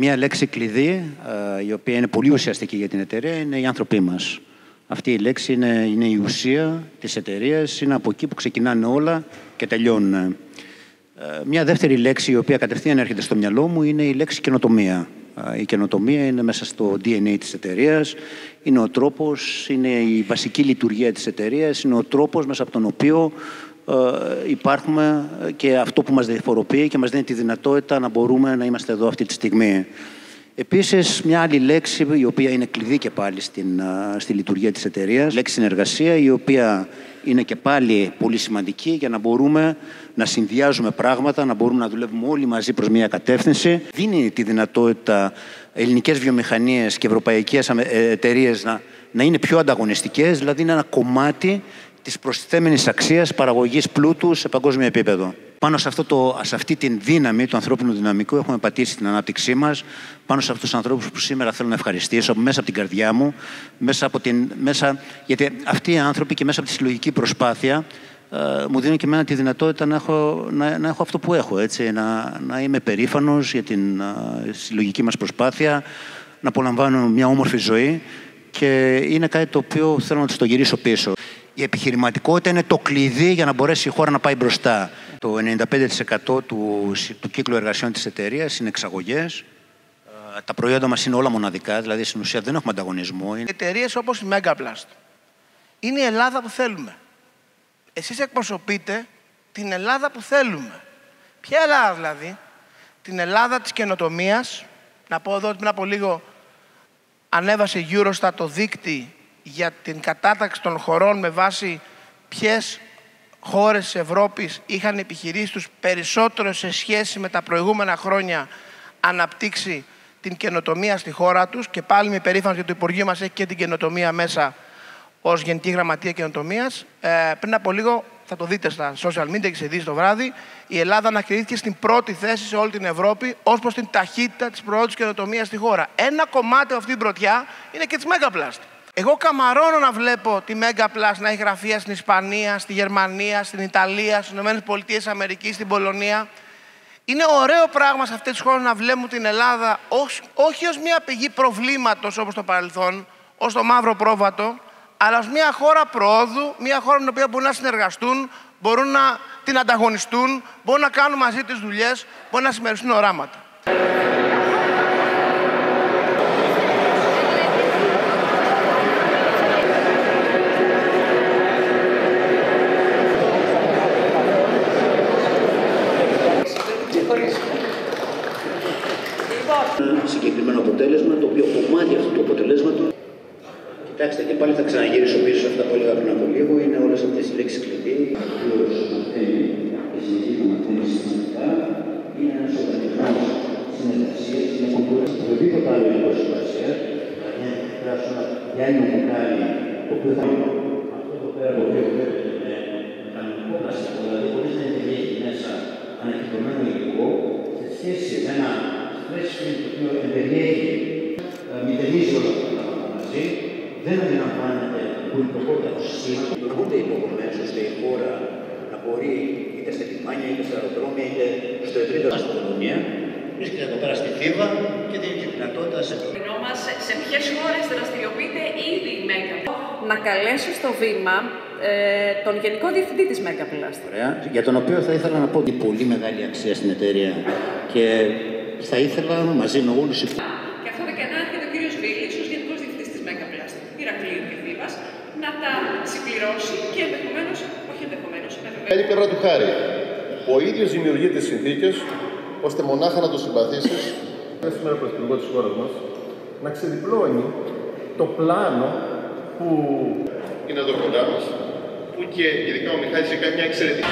μια λέξη κλειδί, ε, η οποία είναι πολύ ουσιαστική για την εταιρεία, είναι οι άνθρωποι μας. Αυτή η λέξη είναι, είναι η ουσία της εταιρείας, είναι από εκεί που ξεκινάνε όλα και τελειώνουν. Ε, μια δεύτερη λέξη, η οποία κατευθείαν έρχεται στο μυαλό μου, είναι η λέξη καινοτομία. Η καινοτομία είναι μέσα στο DNA της εταιρείας, είναι ο τρόπος, είναι η βασική λειτουργία της εταιρείας, είναι ο τρόπος μέσα από τον οποίο ε, υπάρχουμε και αυτό που μας διαφοροποιεί και μας δίνει τη δυνατότητα να μπορούμε να είμαστε εδώ αυτή τη στιγμή. Επίσης, μια άλλη λέξη η οποία είναι κλειδί και πάλι στην, στη λειτουργία της εταιρείας, λέξη συνεργασία, η οποία είναι και πάλι πολύ σημαντική για να μπορούμε να συνδυάζουμε πράγματα, να μπορούμε να δουλεύουμε όλοι μαζί προς μια κατεύθυνση. Δίνει τη δυνατότητα ελληνικές βιομηχανίες και ευρωπαϊκές ε, εταιρείες να, να είναι πιο ανταγωνιστικές, δηλαδή είναι ένα κομμάτι της προσθέμενης αξίας παραγωγής πλούτου σε παγκόσμιο επίπεδο. Πάνω σε, αυτό το, σε αυτή την δύναμη του ανθρώπινου δυναμικού έχουμε πατήσει την ανάπτυξή μας, πάνω σε αυτούς τους ανθρώπους που σήμερα θέλω να ευχαριστήσω μέσα από την καρδιά μου, μέσα από την, μέσα, γιατί αυτοί οι άνθρωποι και μέσα από τη συλλογική προσπάθεια ε, μου δίνουν και εμένα τη δυνατότητα να έχω, να, να έχω αυτό που έχω, έτσι, να, να είμαι περήφανος για την ε, συλλογική μας προσπάθεια, να απολαμβάνω μια όμορφη ζωή και είναι κάτι το οποίο θέλω να το γυρίσω πίσω. Η επιχειρηματικότητα είναι το κλειδί για να μπορέσει η χώρα να πάει μπροστά. Το 95% του, του κύκλου εργασιών της εταιρείας είναι εξαγωγές. Ε, τα προϊόντα μας είναι όλα μοναδικά, δηλαδή στην ουσία δεν έχουμε ανταγωνισμό. Εταιρείες όπως η Megaplast είναι η Ελλάδα που θέλουμε. Εσείς εκπροσωπείτε την Ελλάδα που θέλουμε. Ποια Ελλάδα δηλαδή, την Ελλάδα της καινοτομίας. Να πω εδώ πριν από λίγο ανέβασε Eurostat το δίκτυ για την κατάταξη των χωρών με βάση ποιες χώρες της Ευρώπης είχαν επιχειρήσει τους περισσότερο σε σχέση με τα προηγούμενα χρόνια αναπτύξει την καινοτομία στη χώρα τους και πάλι με περήφανος γιατί το Υπουργείο μας έχει και την καινοτομία μέσα ως Γενική Γραμματεία Καινοτομίας. Ε, πριν από λίγο θα το δείτε στα social media και σε δει το βράδυ, η Ελλάδα ανακηρύχθηκε στην πρώτη θέση σε όλη την Ευρώπη ως προς την ταχύτητα της προόδου καινοτομίας στη χώρα. Ένα κομμάτι από αυτή την πρωτιά είναι και της Megaplast. Εγώ καμαρώνω να βλέπω τη Mega Plus να έχει γραφεία στην Ισπανία, στη Γερμανία, στην Ιταλία, στις ΗΠΑ, στην Πολωνία. Είναι ωραίο πράγμα σε αυτές τις χώρες να βλέπουμε την Ελλάδα ως, όχι ως μια πηγή προβλήματος όπως το παρελθόν, ως το μαύρο πρόβατο, αλλά ως μια χώρα προόδου, μια χώρα με την οποία μπορούν να συνεργαστούν, μπορούν να την ανταγωνιστούν, μπορούν να κάνουν μαζί τις δουλειές, μπορούν να συμμεριστούν οράματα. Το οποίο κομμάτι αυτού του αποτελέσματος. Κοιτάξτε, και πάλι θα ξαναγυρίσω πίσω σε αυτά που έλεγα πριν από λίγο, είναι όλες αυτές οι λέξεις κλειδί. Είναι ένας οργανισμό συνεργασίας, είναι κουλτούρα οτιδήποτε άλλο ειδικό σημασία. Για ένα μπουκάλι, το οποίος θα είναι αυτό εδώ πέρα το οποίο βλέπετε με κανονικό πλαστικό, δηλαδή χωρίς να έχει μέσα ανακοινωμένο υλικό, σε σχέση με ένα πλαίσιο το οποίο εμπεριέχει, μηδενίζει όλα αυτά τα μαζί, δεν αντιλαμβάνεται πολυπροπότητα συστήματο. Δημιουργούνται υποδομέ ώστε η χώρα να μπορεί είτε στα λιμάνια, είτε στα αεροδρόμια, είτε στο ευρύτερο στην κοινωνία. Βρίσκεται εδώ πέρα στη Θήβα και δίνει τη δυνατότητα σε σε ποιες χώρες δραστηριοποιείται ήδη η Μέγκα. Να καλέσω στο βήμα ε, τον Γενικό Διευθυντή της Μέγκα Ωραία, για τον οποίο θα ήθελα να πω ότι πολύ μεγάλη αξία στην εταιρεία και θα ήθελα μαζί με όλους του. Και αυτό και να έρχεται ο κύριος Βίλης, ω Γενικός Διευθυντής της Μέγκα Πλάστη, Ηρακλείου και Θήβας, να τα συμπληρώσει και ενδεχομένως, όχι ενδεχομένως, με Άλλη πλευρά του χάρη. Ο ίδιος δημιουργεί τις συνθήκες ώστε μονάχα να το συμπαθήσεις. Είναι σήμερα πρωθυπουργό της χώρας μας να ξεδιπλώνει το πλάνο που είναι εδώ κοντά μας, που και ειδικά ο Μιχάλης έχει κάνει μια εξαιρετική.